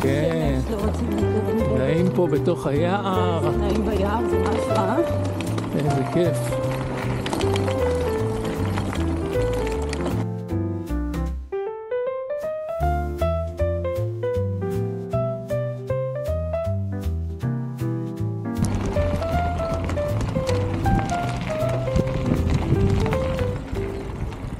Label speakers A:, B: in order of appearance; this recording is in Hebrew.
A: כן. נעים פה בתוך היער,
B: נעים ביער, זה ממש רע.
A: איזה כיף.